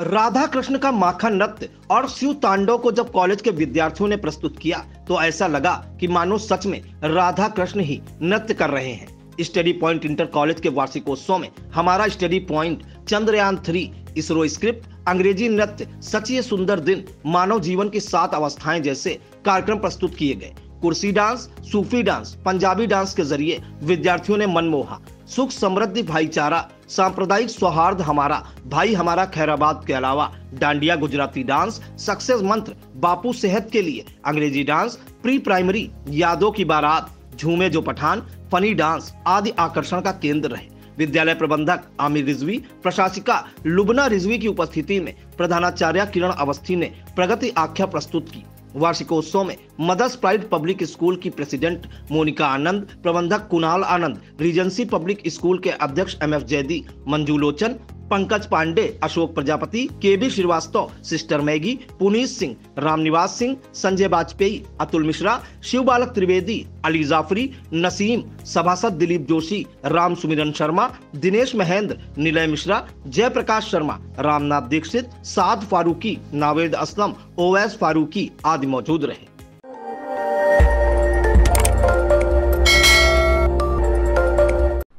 राधा कृष्ण का माखन नृत्य और शिव तांडव को जब कॉलेज के विद्यार्थियों ने प्रस्तुत किया तो ऐसा लगा कि मानो सच में राधा कृष्ण ही नृत्य कर रहे हैं। स्टडी पॉइंट इंटर कॉलेज के वार्षिकोत्सव में हमारा study point Chandrayaan three, ISRO script, अंग्रेज़ी नृत्य सचिए सुंदर दिन, मानव जीवन की सात अवस्थाएँ जैसे कार्यक्रम प्रस्तुत किए गए। कुर्सी डांस, सूफी डांस, पंजाबी डांस के ज़रिए विद्यार्थियों ने मन मोहा सुख समृद्धि भाईचारा, सांप्रदायिक सौहार्द हमारा, भाई हमारा खैराबाद के अलावा, डांडिया गुजराती डांस, सक्सेस मंत्र, बापू सेहत के लिए, अंग्रेज़ी डांस, प्री प्राइमरी, यादों की बारात, झूमे जो पठान, फनी डांस आदि आकर्षण का केंद्र रहे। विद्यालय प्रबंधक आमिर रिजवी, प्रशासिका लुबना रिजवी की उपस्थिति में प्रधानाचार्य किरण अवस्थी ने प्रगति आख्या प्रस्तुत की। वार्षिकोत्सव में मदर्स प्राइड पब्लिक स्कूल की प्रेसिडेंट मोनिका आनंद, प्रबंधक Kunal Anand Regency Public School के अध्यक्ष M F Zaidi Manju Lochan Pankaj Pandey, Ashok Prajapati K B Srivastava, sister Maggie, Puneet Singh, Ramniwas Singh, Sanjay Vajpayee Atul Mishra, Shiv Balak Trivedi, Ali Jafri, Naseem, सभासद दिलीप जोशी, राम सुमिरन शर्मा, दिनेश महेंद्र, निलय मिश्रा, जयप्रकाश शर्मा, रामनाथ दीक्षित, साद फारूकी, नावेद असलम ओवैस फारूकी आदि मौजूद रहे।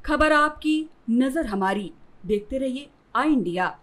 खबर आपकी, नज़र हमारी। देखते रहिए आई इंडिया।